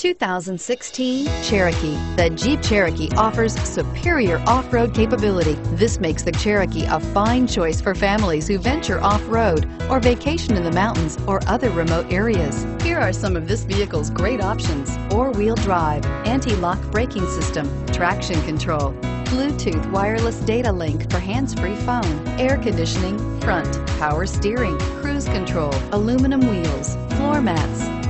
2016 Cherokee. The Jeep Cherokee offers superior off-road capability. This makes the Cherokee a fine choice for families who venture off-road or vacation in the mountains or other remote areas. Here are some of this vehicle's great options. Four-wheel drive, anti-lock braking system, traction control, Bluetooth wireless data link for hands-free phone, air conditioning, front, power steering, cruise control, aluminum wheels, floor mats,